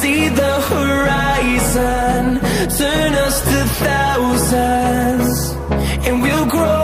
see the horizon. Turn us to thousands And we'll grow